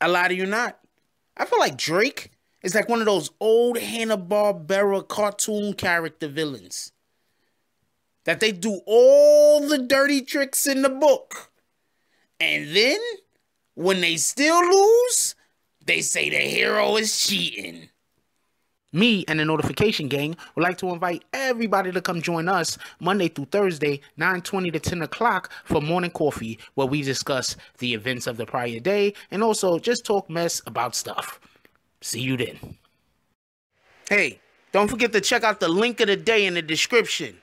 I lie to you not. I feel like Drake is like one of those old Hanna-Barbera cartoon character villains. That they do all the dirty tricks in the book. And then, when they still lose, they say the hero is cheating. Me and the Notification Gang would like to invite everybody to come join us Monday through Thursday, 9.20 to 10 o'clock for morning coffee, where we discuss the events of the prior day and also just talk mess about stuff. See you then. Hey, don't forget to check out the link of the day in the description.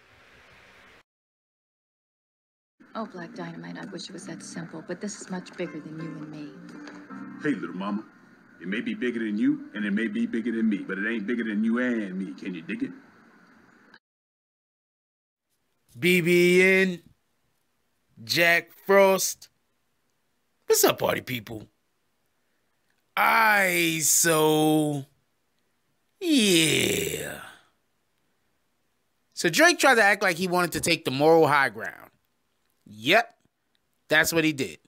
Oh, Black Dynamite, I wish it was that simple, but this is much bigger than you and me. Hey, little mama. It may be bigger than you, and it may be bigger than me, but it ain't bigger than you and me. Can you dig it? BBN, Jack Frost. What's up, party people? I so yeah. So Drake tried to act like he wanted to take the moral high ground. Yep, that's what he did.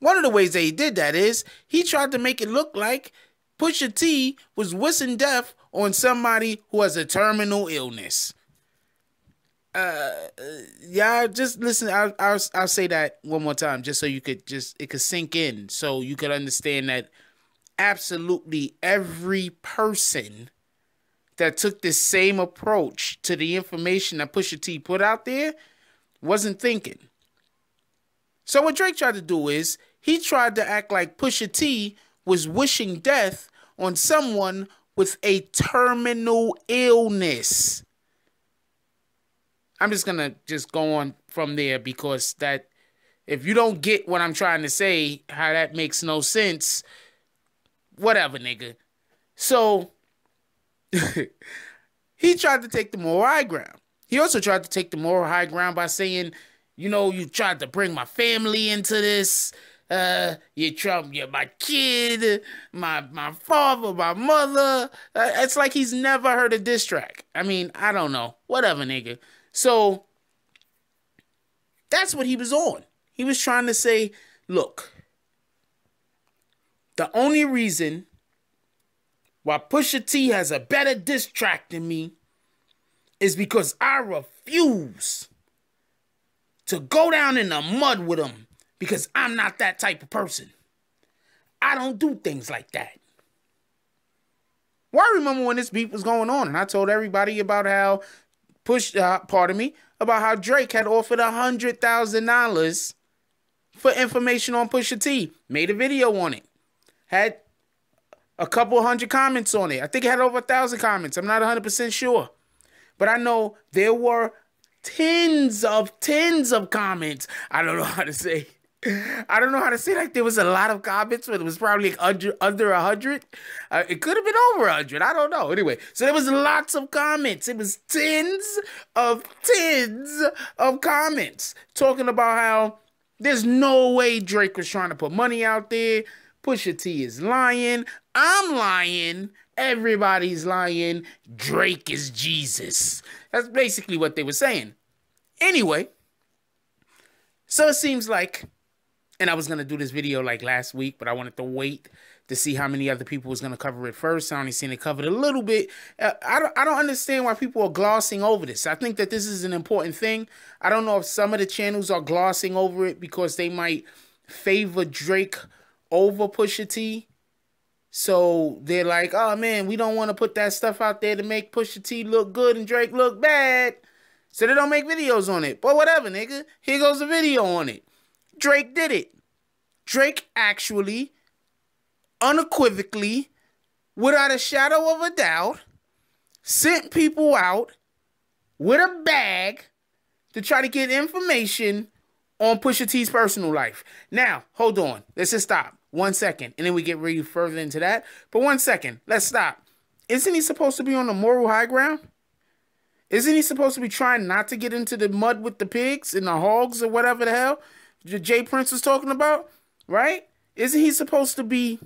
One of the ways that he did that is he tried to make it look like Pusha T was wishing death on somebody who has a terminal illness. Uh, yeah, just listen. I'll, I'll I'll say that one more time, just so you could just it could sink in, so you could understand that absolutely every person that took the same approach to the information that Pusha T put out there wasn't thinking. So what Drake tried to do is he tried to act like Pusha T was wishing death on someone with a terminal illness. I'm just gonna just go on from there because that if you don't get what I'm trying to say, how that makes no sense, whatever, nigga. So he tried to take the moral high ground. He also tried to take the moral high ground by saying you know, you tried to bring my family into this. Uh, you Trump, you're my kid, my my father, my mother. Uh, it's like he's never heard a diss track. I mean, I don't know. Whatever, nigga. So that's what he was on. He was trying to say, look, the only reason why Pusha T has a better diss track than me is because I refuse to go down in the mud with him because I'm not that type of person. I don't do things like that. Well, I remember when this beef was going on, and I told everybody about how push, uh, pardon me, about how Drake had offered a hundred thousand dollars for information on Pusha T. Made a video on it. Had a couple hundred comments on it. I think it had over a thousand comments. I'm not 100% sure. But I know there were tens of tens of comments. I don't know how to say. I don't know how to say like there was a lot of comments, but it was probably like under under a hundred. Uh, it could have been over a hundred. I don't know. Anyway, so there was lots of comments. It was tens of tens of comments talking about how there's no way Drake was trying to put money out there. Pusha T is lying. I'm lying. Everybody's lying. Drake is Jesus. That's basically what they were saying. Anyway, so it seems like, and I was gonna do this video like last week, but I wanted to wait to see how many other people was gonna cover it first. I only seen it covered a little bit. Uh, I don't, I don't understand why people are glossing over this. I think that this is an important thing. I don't know if some of the channels are glossing over it because they might favor Drake over Pusha T so they're like, oh man, we don't want to put that stuff out there to make Pusha T look good and Drake look bad. So they don't make videos on it. But whatever, nigga. Here goes a video on it. Drake did it. Drake actually, unequivocally, without a shadow of a doubt, sent people out with a bag to try to get information on Pusha T's personal life. Now, hold on. Let's just stop. One second. And then we get really further into that. But one second. Let's stop. Isn't he supposed to be on the moral high ground? Isn't he supposed to be trying not to get into the mud with the pigs and the hogs or whatever the hell J Prince was talking about? Right? Isn't he supposed to be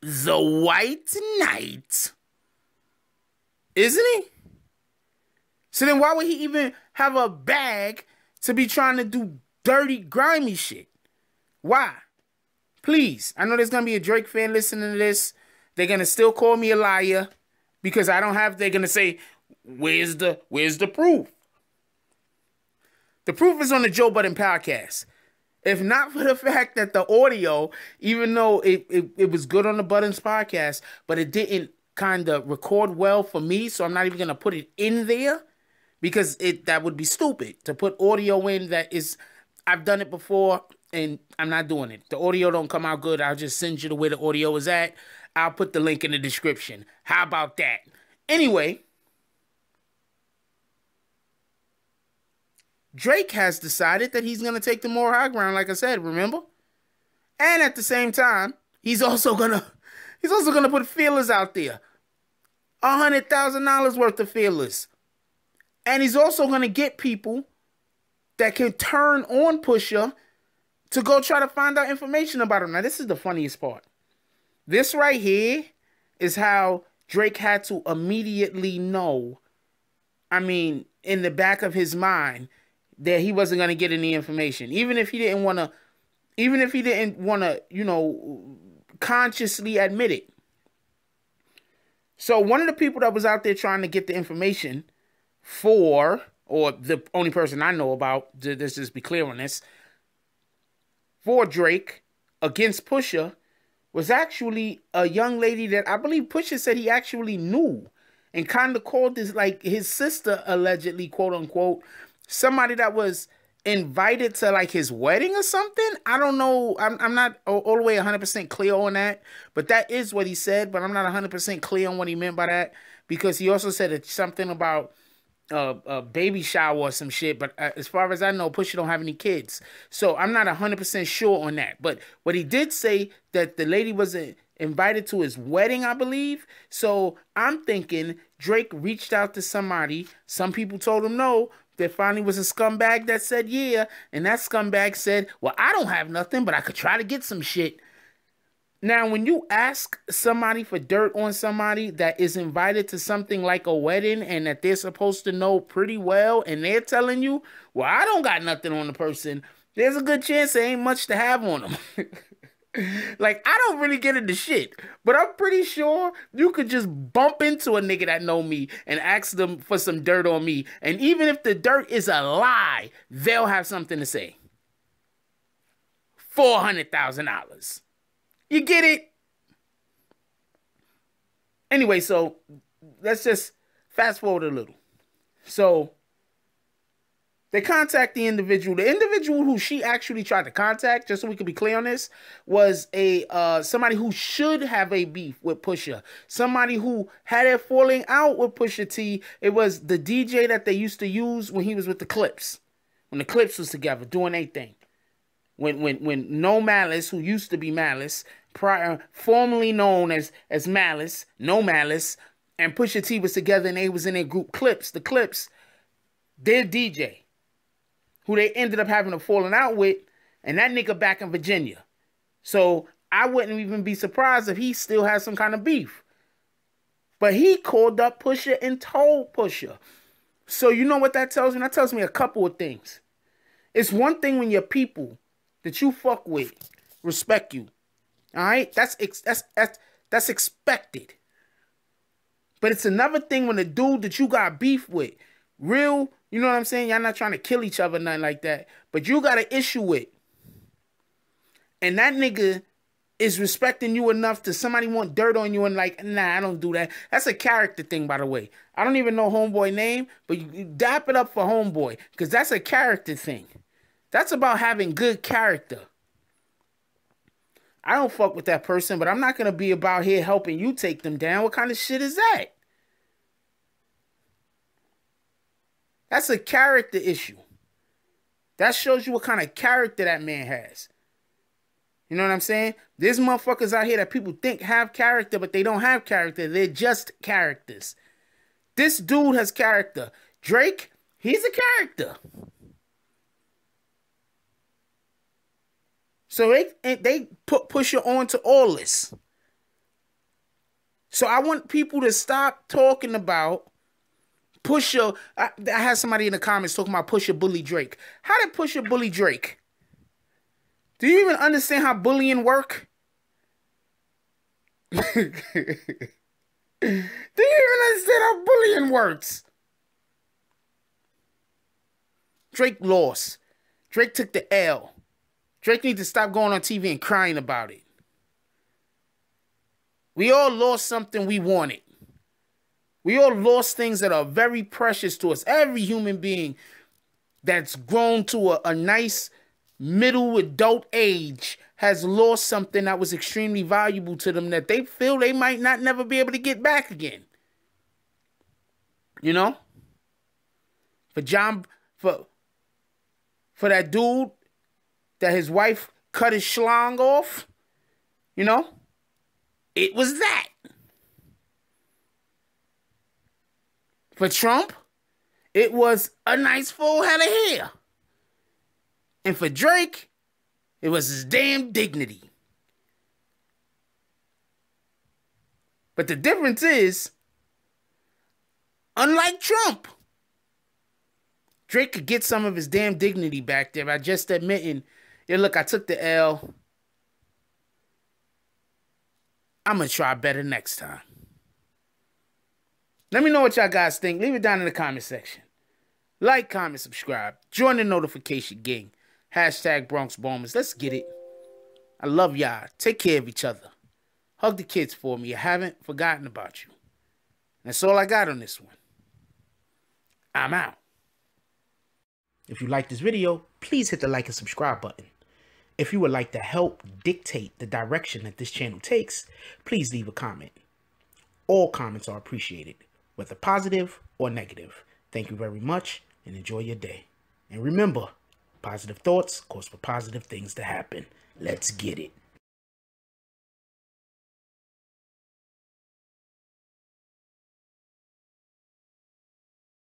the white knight? Isn't he? So then why would he even have a bag to be trying to do dirty, grimy shit? Why? please, I know there's gonna be a Drake fan listening to this. They're gonna still call me a liar because I don't have. They're gonna say, "Where's the Where's the proof?" The proof is on the Joe Budden podcast. If not for the fact that the audio, even though it, it, it was good on the Budden's podcast, but it didn't kind of record well for me, so I'm not even gonna put it in there because it that would be stupid to put audio in that is I've done it before and I'm not doing it. The audio don't come out good. I'll just send you to where the audio is at. I'll put the link in the description. How about that? Anyway, Drake has decided that he's going to take the more high ground, like I said, remember? And at the same time, he's also gonna he's also gonna put feelers out there. A hundred thousand dollars worth of feelers. And he's also gonna get people that can turn on Pusha to go try to find out information about him. Now, this is the funniest part. This right here is how Drake had to immediately know. I mean, in the back of his mind, that he wasn't going to get any information. Even if he didn't want to even if he didn't want to you know consciously admit it. So one of the people that was out there trying to get the information for or the only person i know about let's just be clear on this for drake against pusha was actually a young lady that i believe pusha said he actually knew and kind of called this like his sister allegedly quote unquote somebody that was invited to like his wedding or something. I don't know. I'm, I'm not all, the way 100% clear on that, but that is what he said. But I'm not 100% clear on what he meant by that because he also said it's something about a baby shower or some shit. But uh, as far as I know, Pusha don't have any kids, so I'm not 100% sure on that. But what he did say that the lady was invited to his wedding, I believe. So I'm thinking Drake reached out to somebody. Some people told him no, there finally was a scumbag that said yeah, and that scumbag said, Well, I don't have nothing, but I could try to get some shit. Now, when you ask somebody for dirt on somebody that is invited to something like a wedding and that they're supposed to know pretty well, and they're telling you, Well, I don't got nothing on the person, there's a good chance there ain't much to have on them. like I don't really get into shit, but I'm pretty sure you could just bump into a nigga that know me and ask them for some dirt on me, and even if the dirt is a lie, they'll have something to say. Four hundred thousand dollars. You get it? Anyway, so let's just fast forward a little. So they contact the individual. The individual who she actually tried to contact, just so we can be clear on this, was a uh, somebody who should have a beef with Pusha. Somebody who had a falling out with Pusha T. It was the DJ that they used to use when he was with the Clipse, when the Clipse was together doing a thing. When when when No Malice, who used to be Malice, prior formerly known as as Malice, No Malice, and Pusha T was together and they was in a group Clipse. The Clipse, their DJ who they ended up having a falling out with, and that nigga back in Virginia. So I wouldn't even be surprised if he still has some kind of beef. But he called up Pusha and told Pusha. So you know what that tells me? That tells me a couple of things. It's one thing when your people that you fuck with respect you. All right? That's that's that's that's expected. But it's another thing when the dude that you got beef with, real you know what I'm saying? Y'all not trying to kill each other, nothing like that. But you got an issue with. And that nigga is respecting you enough to somebody want dirt on you and like, nah, I don't do that. That's a character thing, by the way. I don't even know homeboy name, but you dap it up for homeboy because that's a character thing. That's about having good character. I don't fuck with that person, but I'm not gonna be about here helping you take them down. What kind of shit is that? That's a character issue. That shows you what kind of character that man has. You know what I'm saying? There's motherfuckers out here that people think have character, but they don't have character. They're just characters. This dude has character. Drake, he's a character. So they they put Pusha on to all this. So I want people to stop talking about Pusha, I, I had somebody in the comments talking about Pusha bully Drake. How did Pusha bully Drake? Do you even understand how bullying work? Do you even understand how bullying works? Drake lost. Drake took the L. Drake needs to stop going on TV and crying about it. We all lost something we wanted. We all lost things that are very precious to us. Every human being that's grown to a, a nice middle adult age has lost something that was extremely valuable to them that they feel they might not never be able to get back again. You know? For John for for that dude that his wife cut his schlong off, you know? It was that. For Trump, it was a nice full head of hair. And for Drake, it was his damn dignity. But the difference is, unlike Trump, Drake could get some of his damn dignity back there by just admitting, yeah, look, I took the L. I'm going to try better next time. Let me know what y'all guys think. Leave it down in the comment section. Like, comment, subscribe. Join the notification gang. Hashtag Bronx Bombers. Let's get it. I love y'all. Take care of each other. Hug the kids for me. I haven't forgotten about you. That's all I got on this one. I'm out. If you like this video, please hit the like and subscribe button. If you would like to help dictate the direction that this channel takes, please leave a comment. All comments are appreciated, whether positive or negative. Thank you very much and enjoy your day. And remember, Positive thoughts cause for positive things to happen. Let's get it.